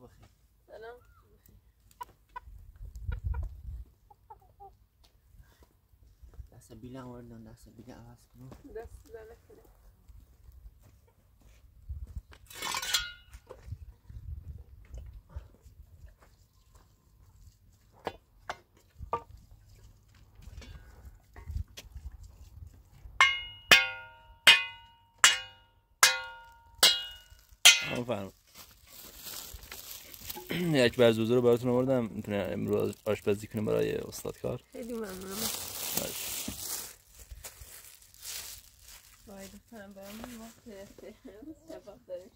بخیر سلام دست بیلم وردن دست بیلم عوض کنم دست زنه کنه آفرین یک برزوزه رو براتون آوردم. می‌تونه امروز آشپزی کنه برای استاد کار. خیلی ممنونم. وای دخترم برامون وقت شباب داریم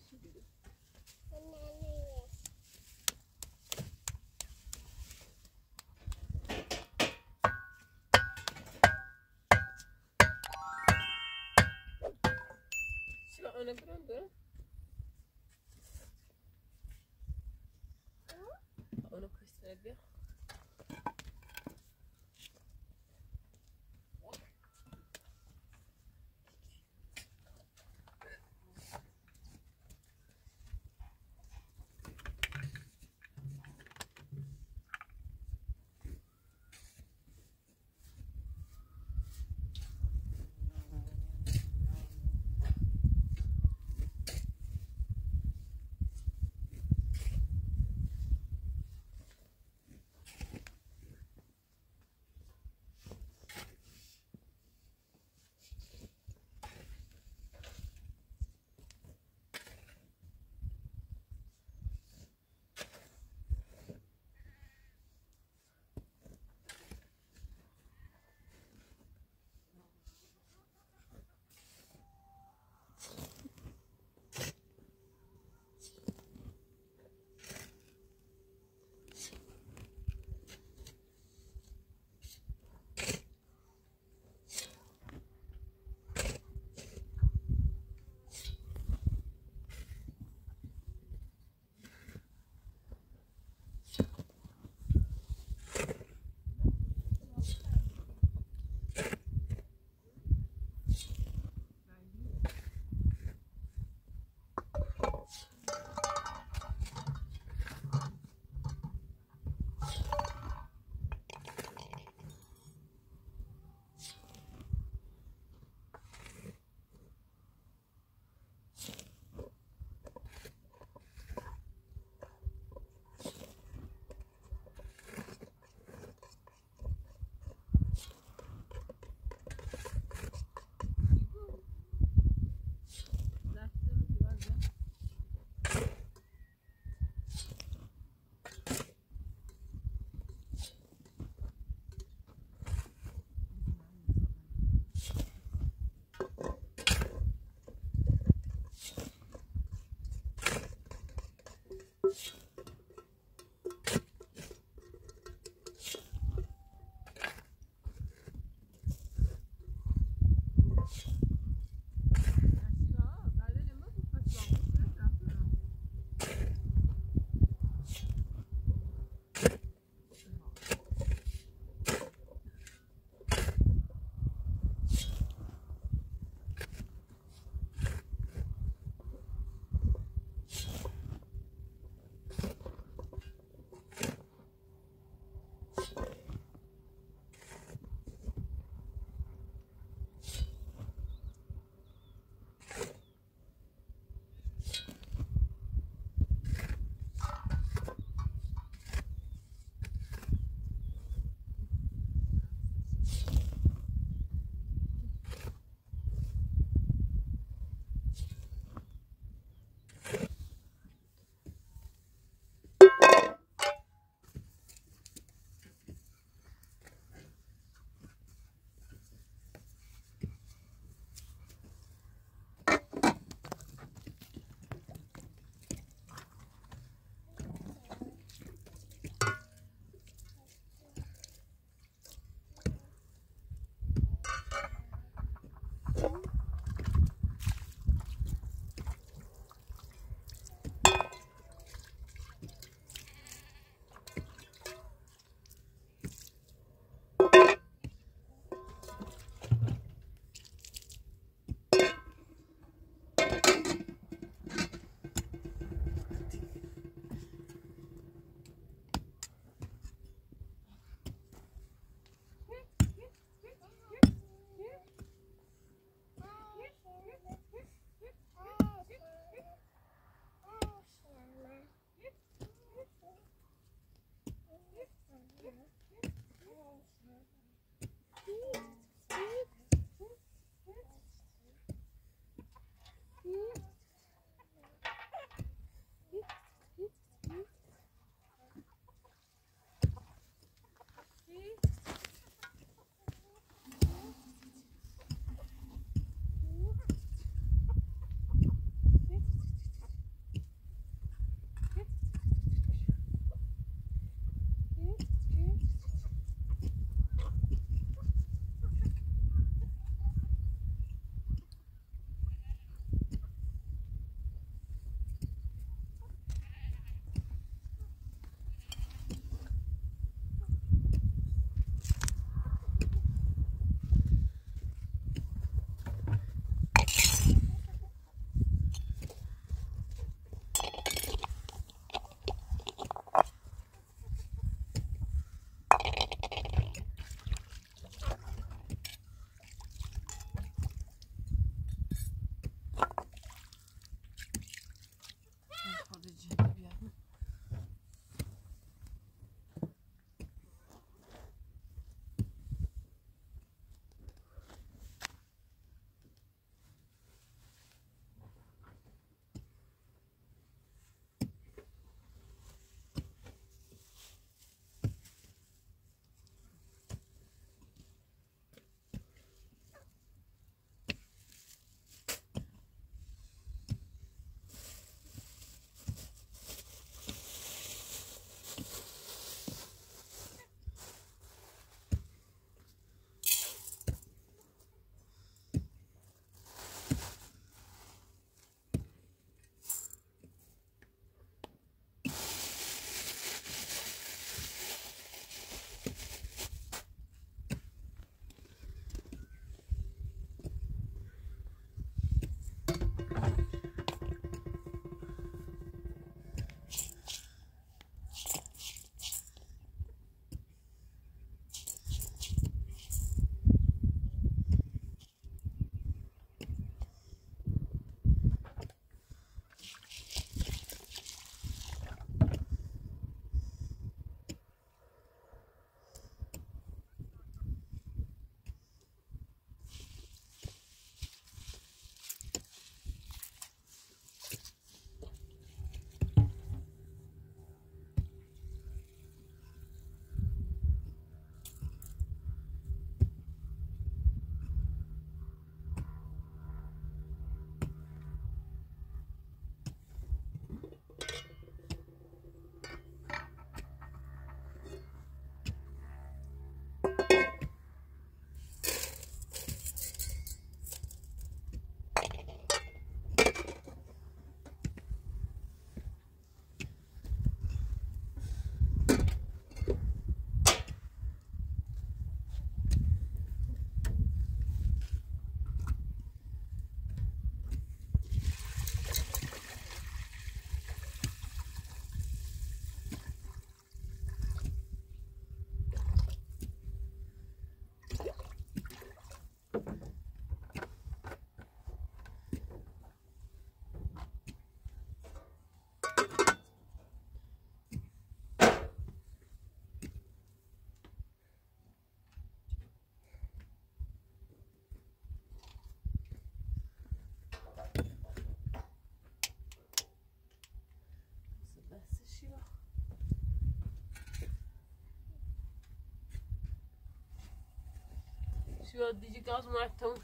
Şu diyecek ağzım artık tavuk.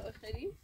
آخری؟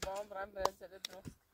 Dobra, będę do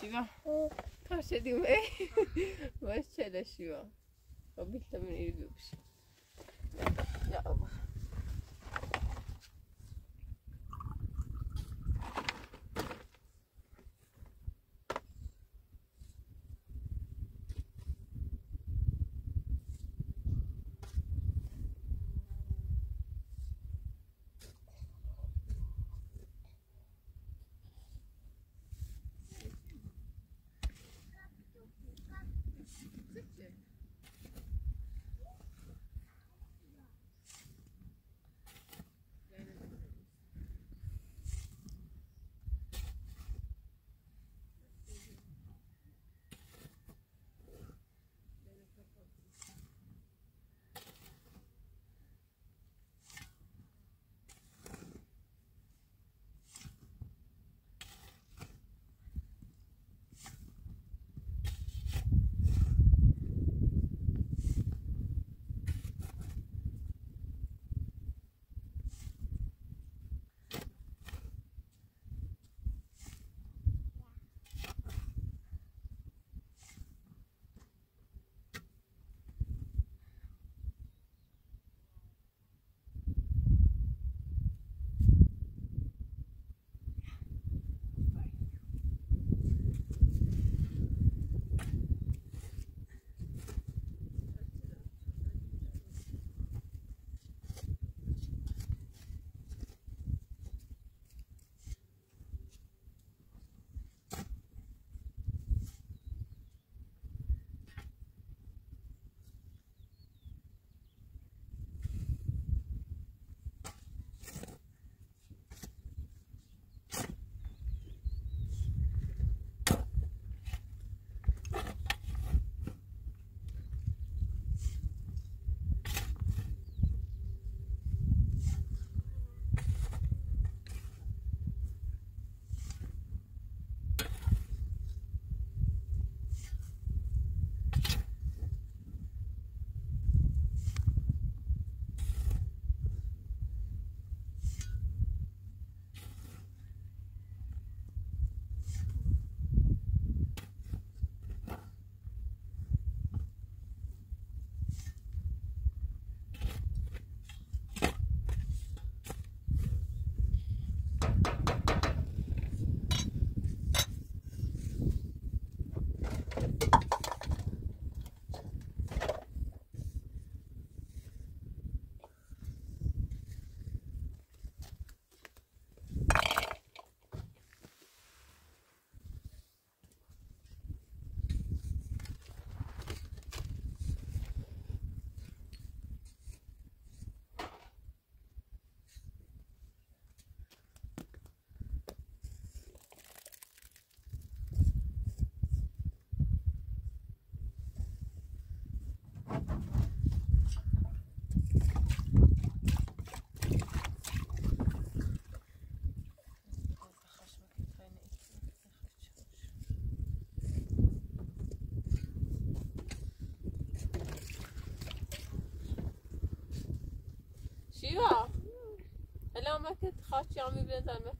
شیوا تا شدیم ای باش چلا شیوا با بیتا من یا شيوا هلا ما كنت خاطي عم يبنت المكان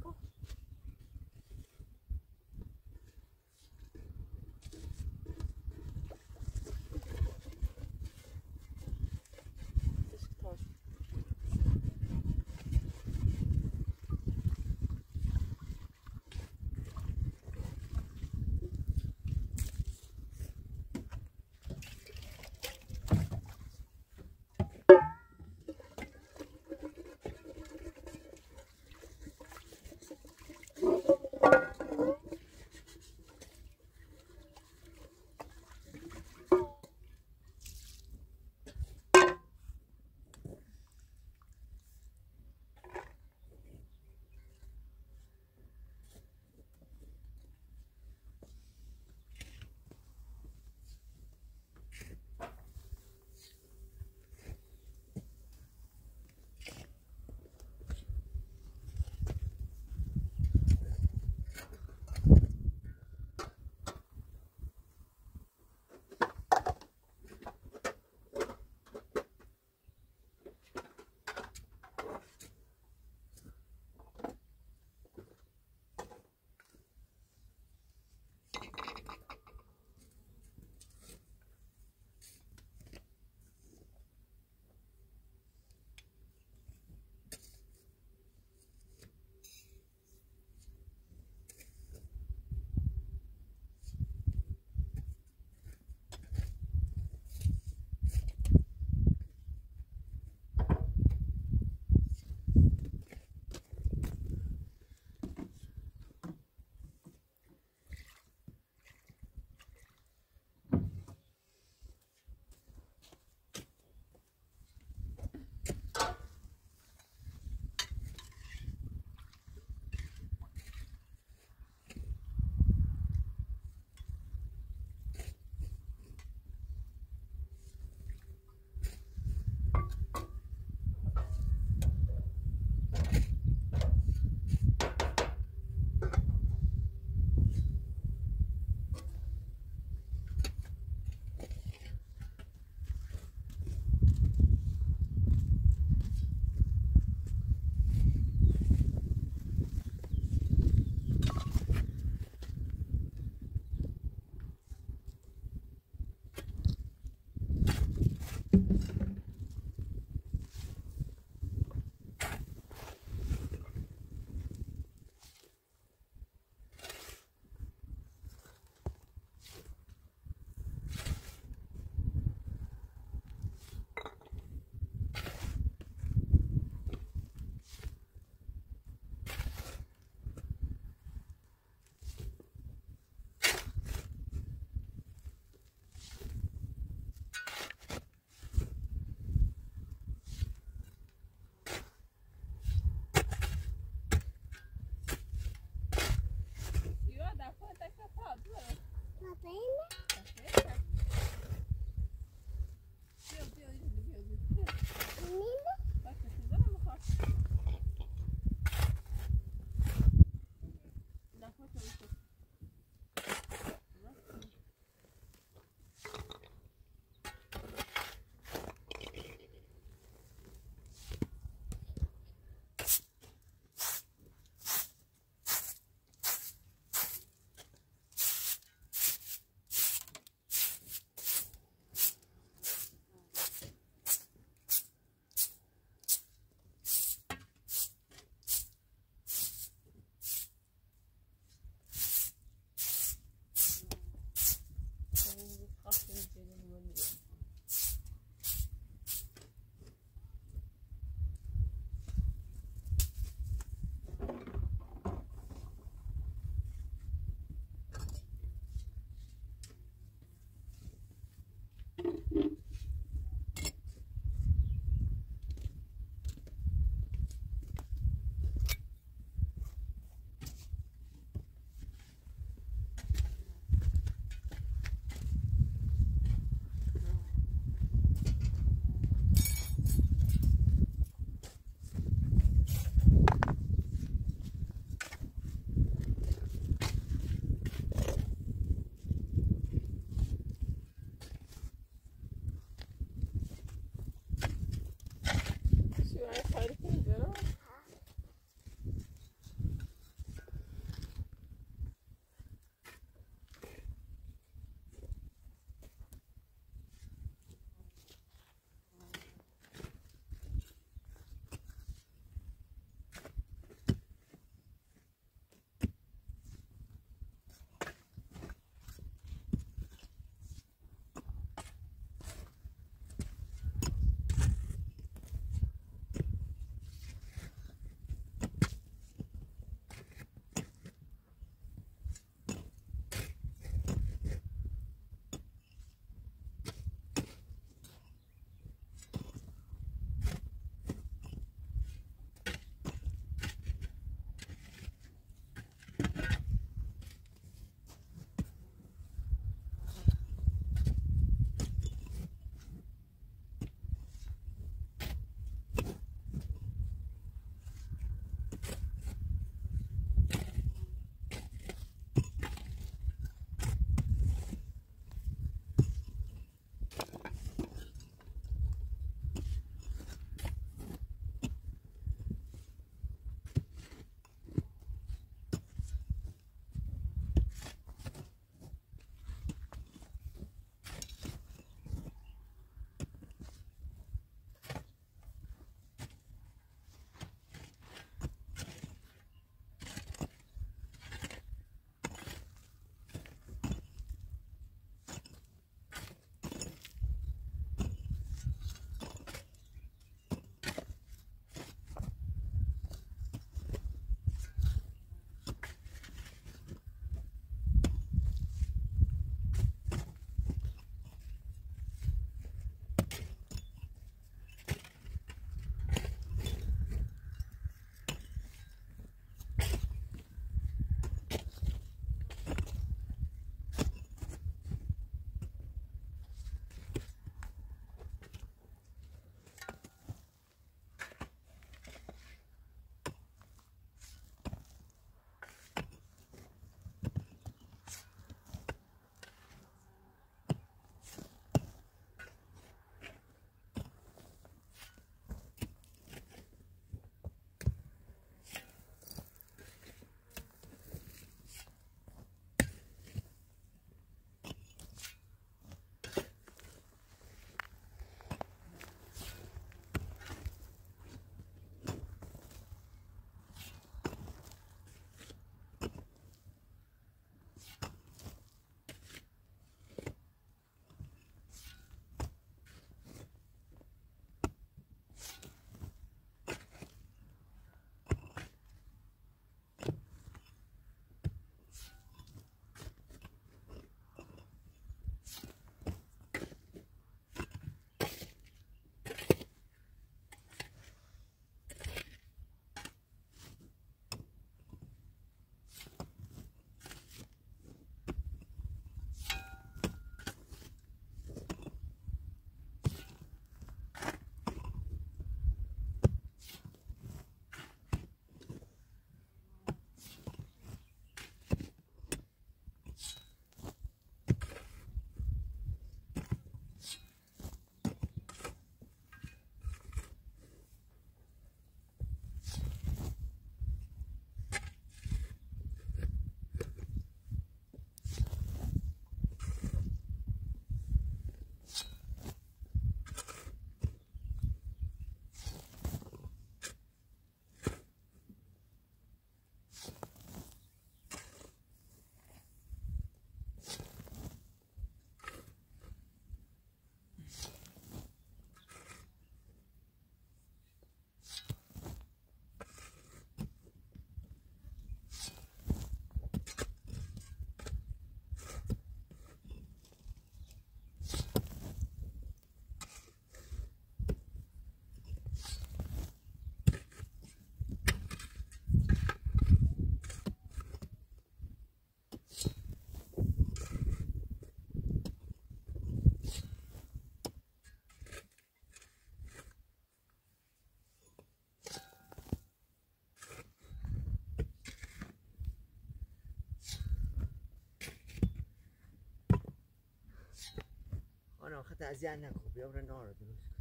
خط اذیت نکن بیا برو نان رو درست کن.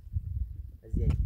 اذیت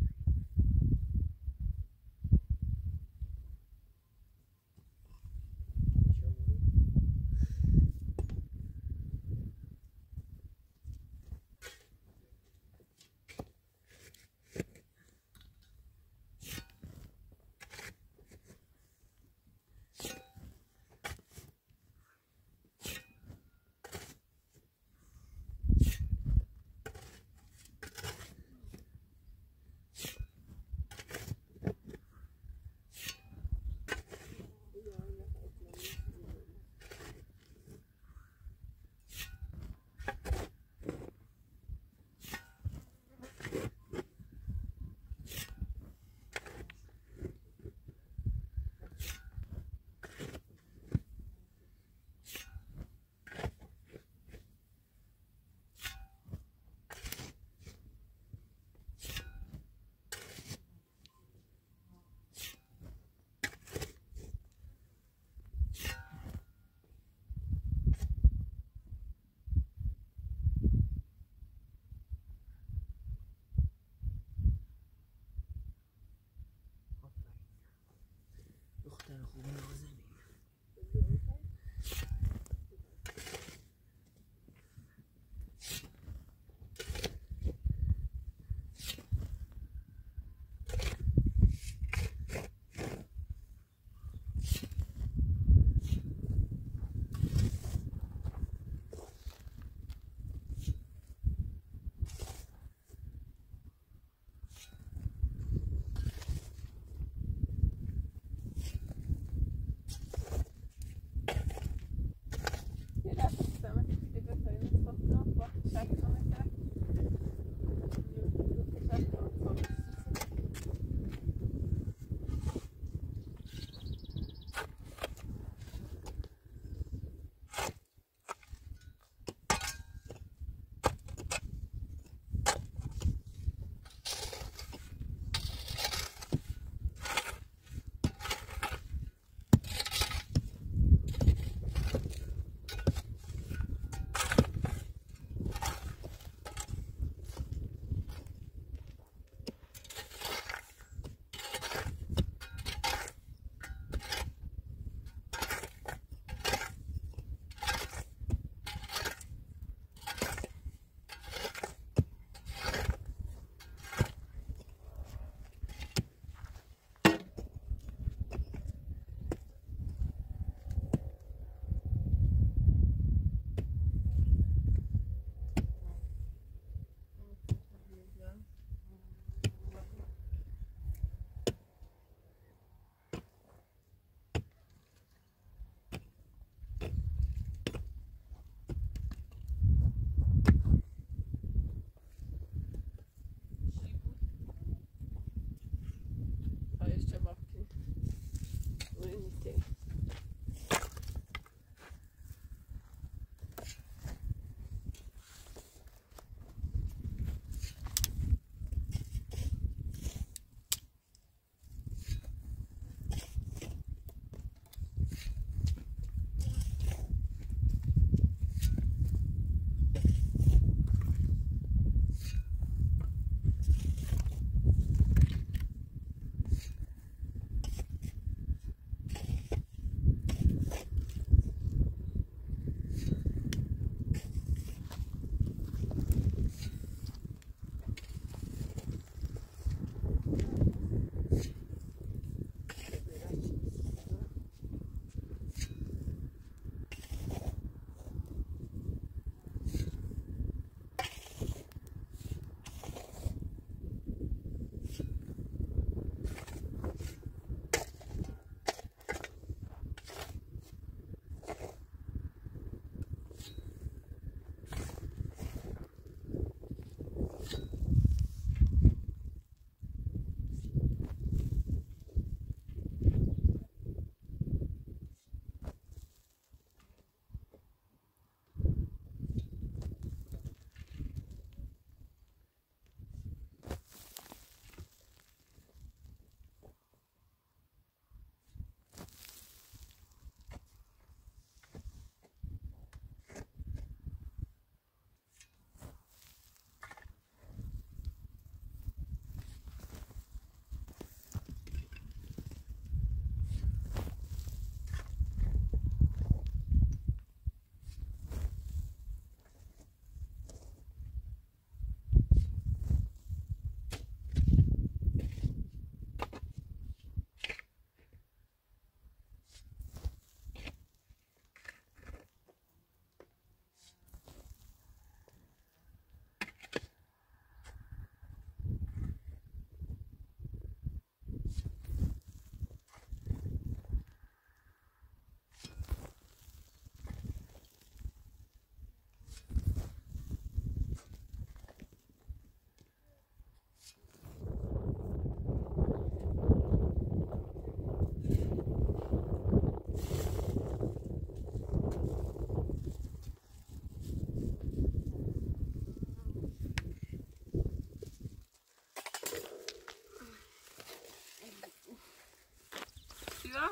Ja.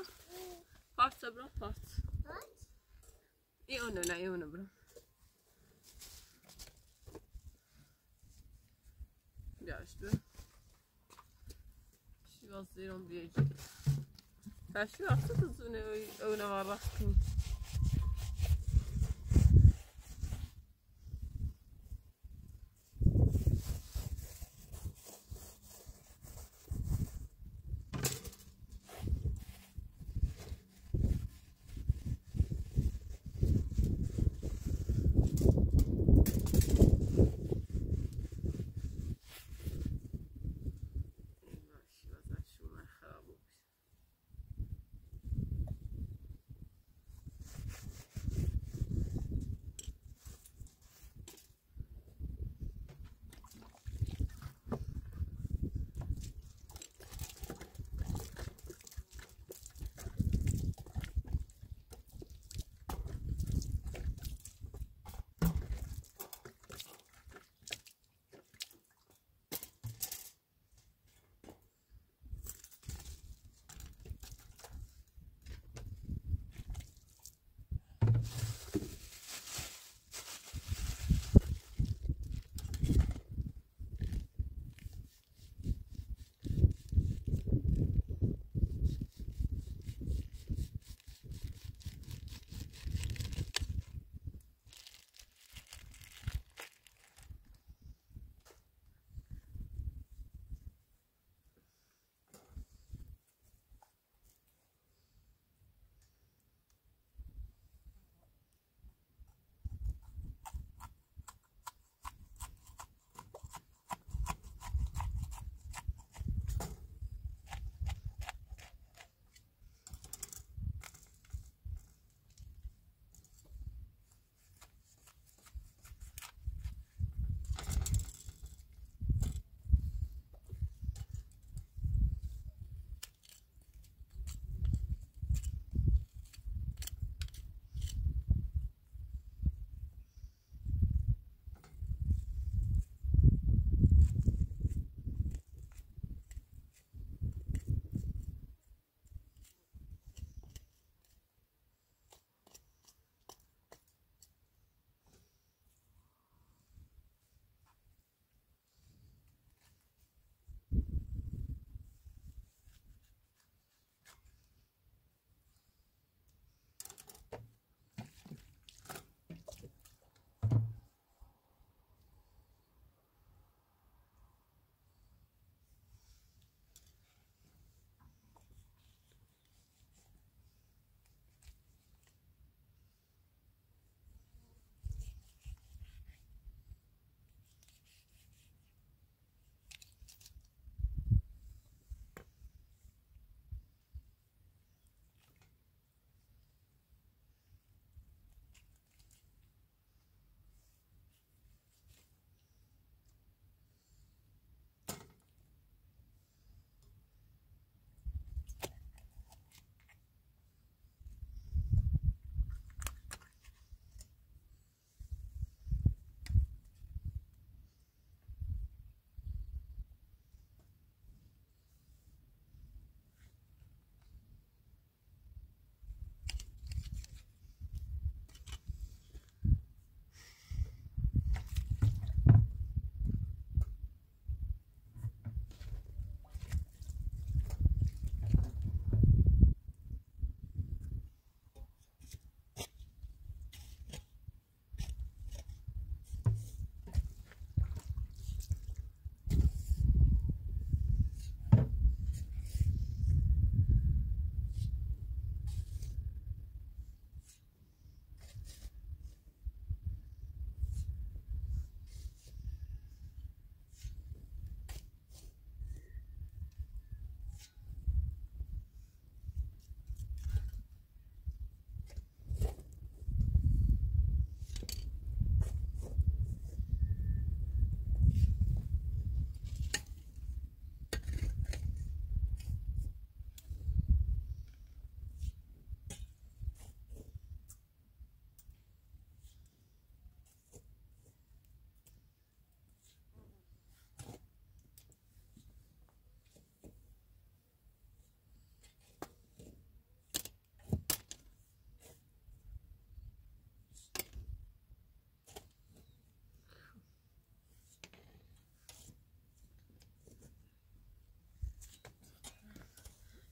Fast är bra fast. I under, i under bra. Gerçi. Sivas diyorum diyecek. Her şey artık hızını öyle var baktım.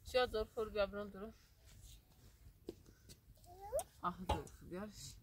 Сейчас за фургаброн дур. Ах, дур, гарш.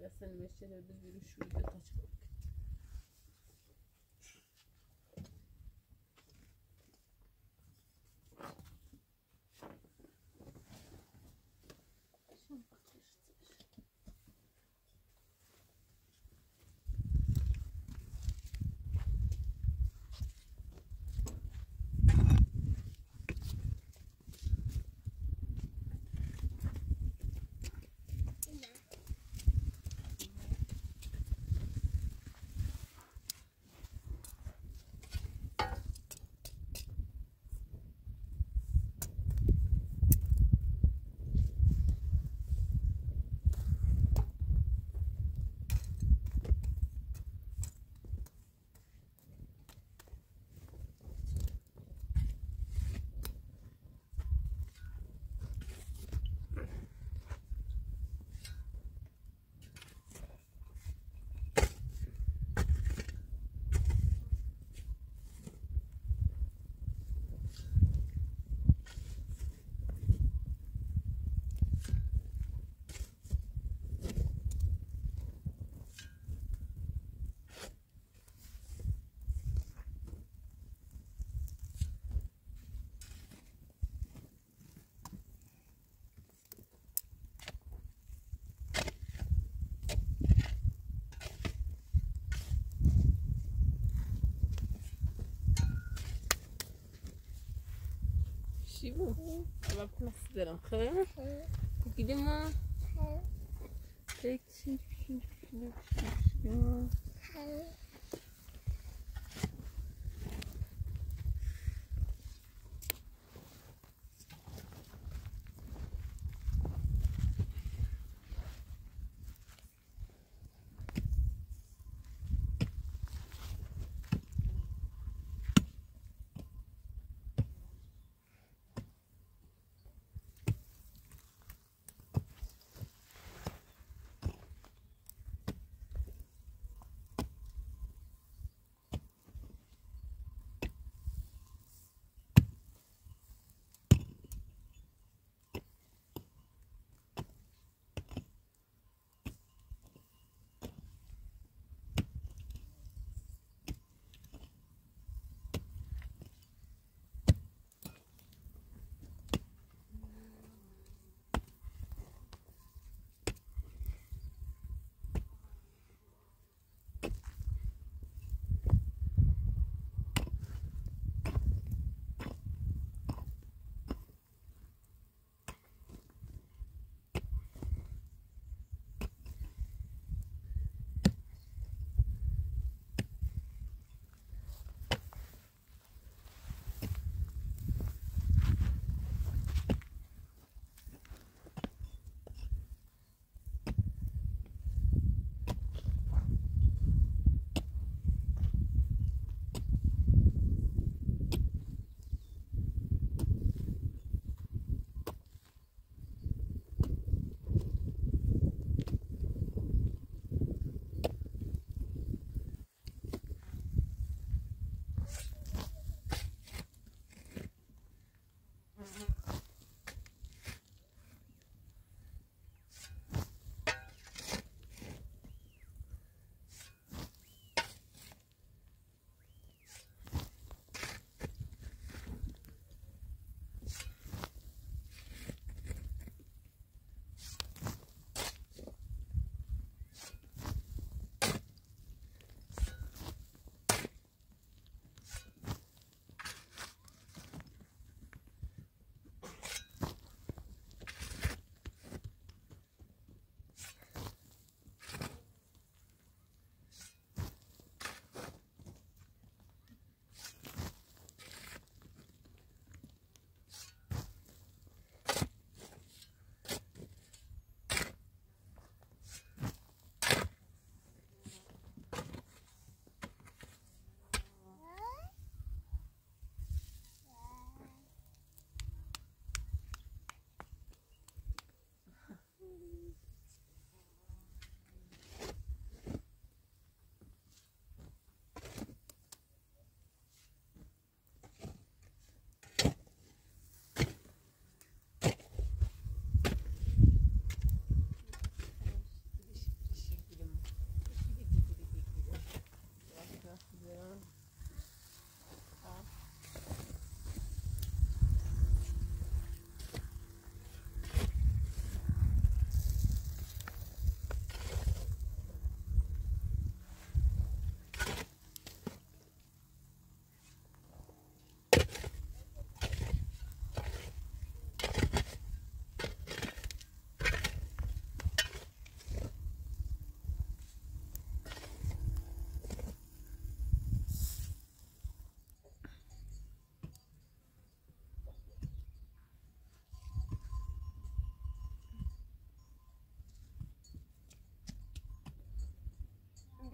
بس المشي بس بيمشوا بيقطعوا motivo? Ela vai pra cidade. Hã? Que? Que que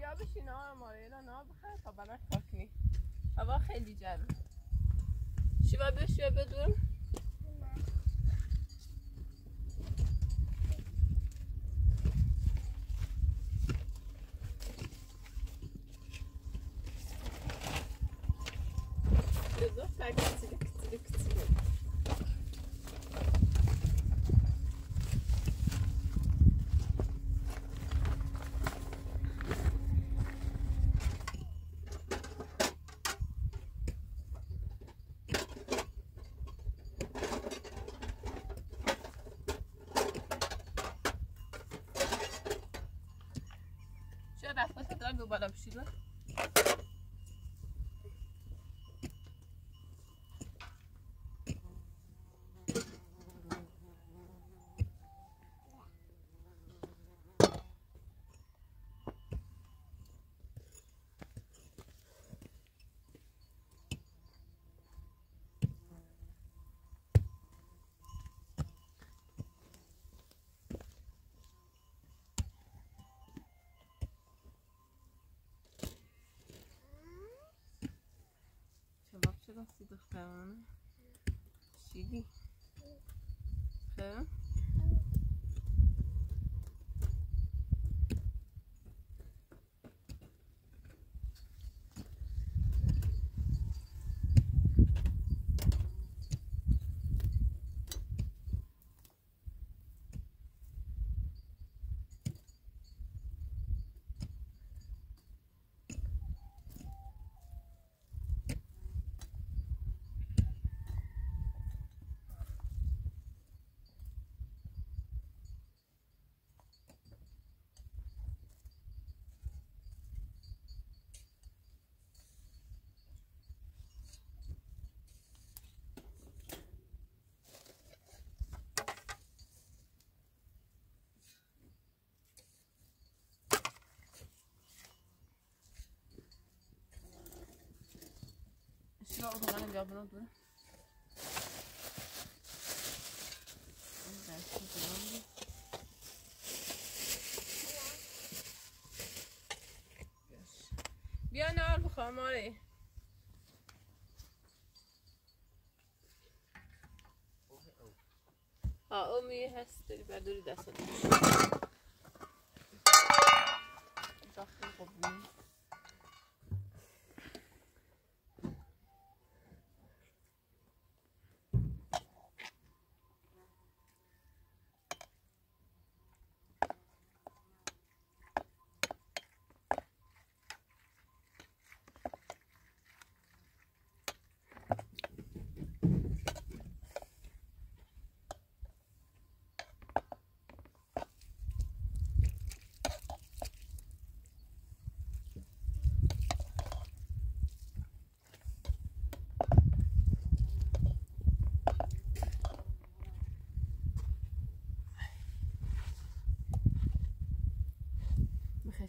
تکسی بشین آقا ماریلا نه بخیر تا بنا کنی هوا خیلی شیوا بیا شیوا بدون. phone. See? شباب اون بیا برو دور بیا نار بخواه ماری آه امی هست داری برداری دست داخل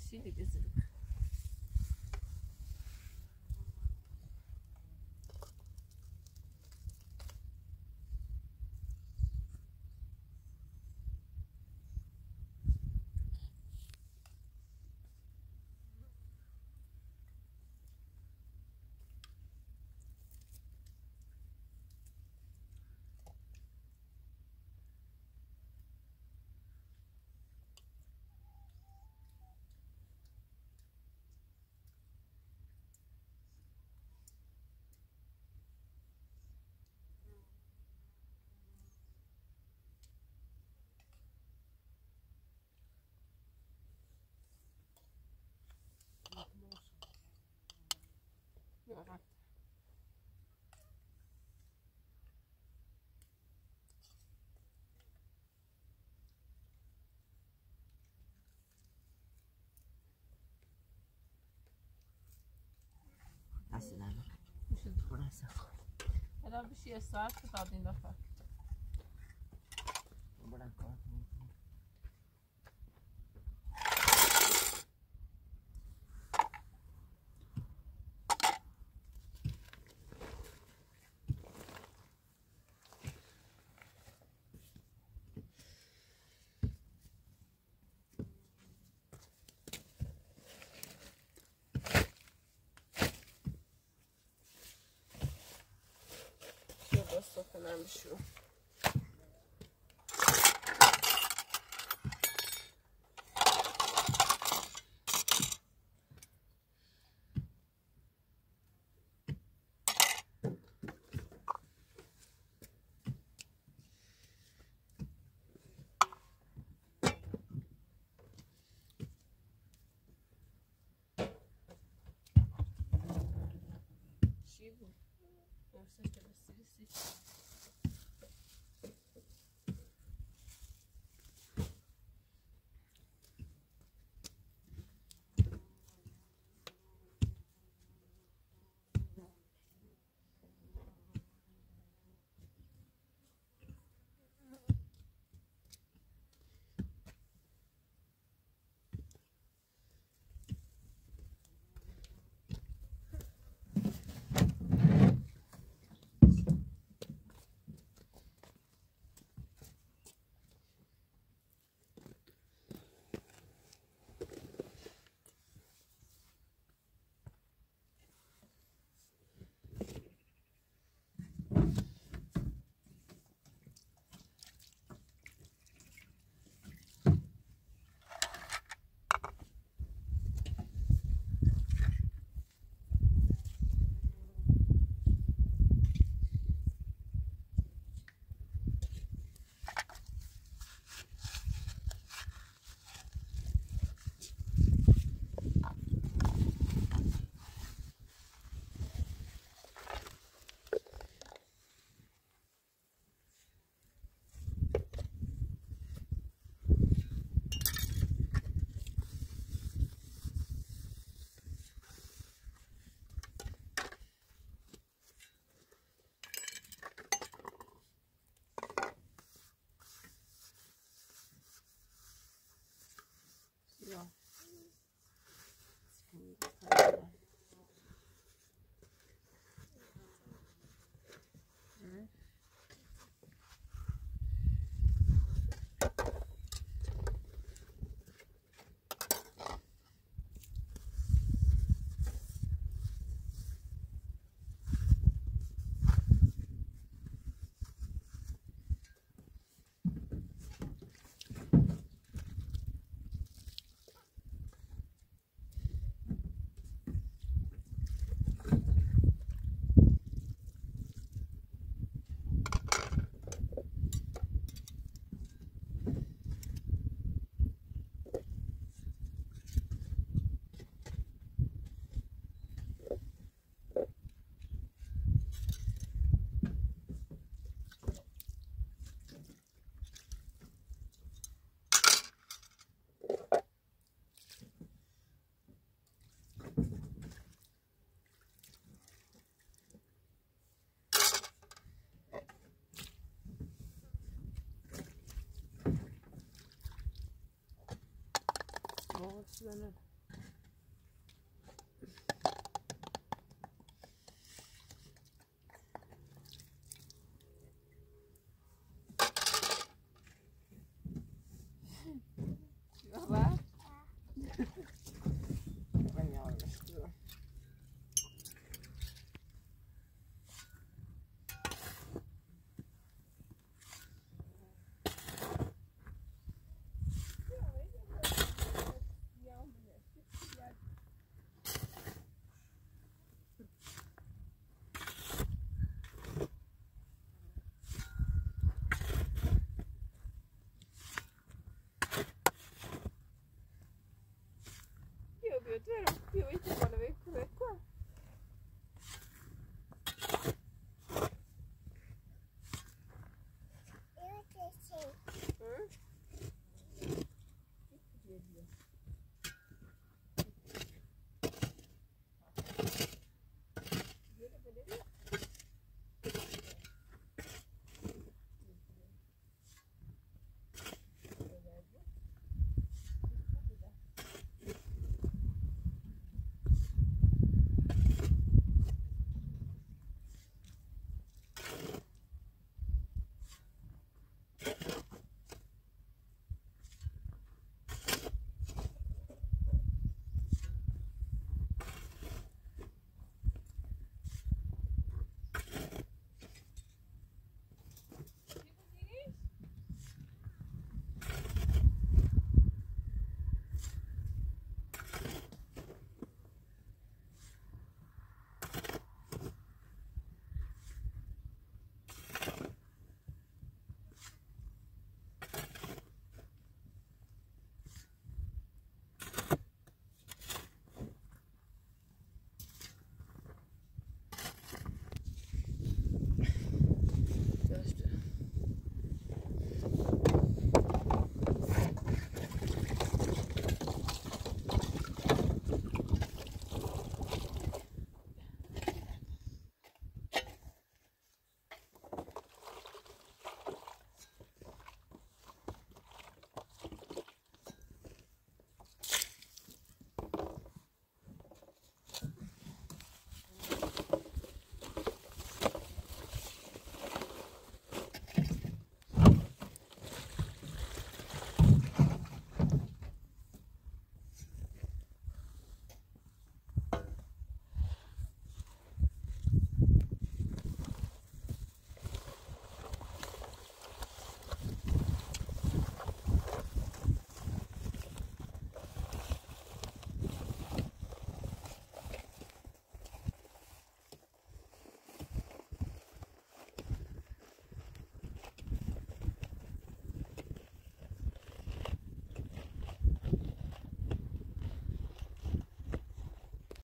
Şimdi gezelim. در نکن. میشه برو اصلا. حالا بشی استراحت که تا دین دفعه کار کن. coconut, I'm sure. 我吃着呢对了，有一次。